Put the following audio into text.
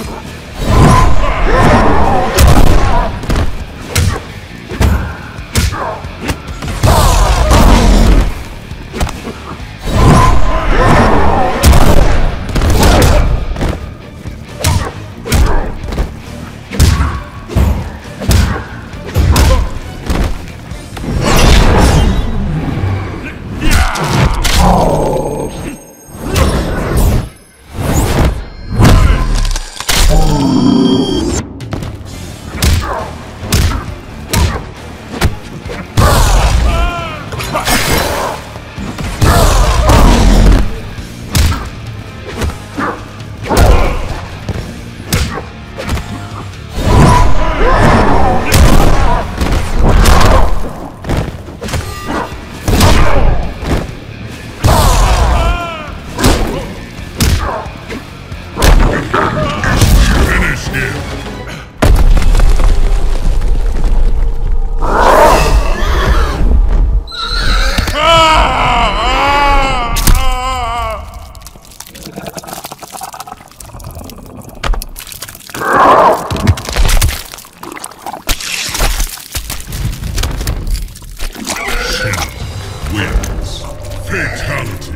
impossible. Kill wins. Fatality.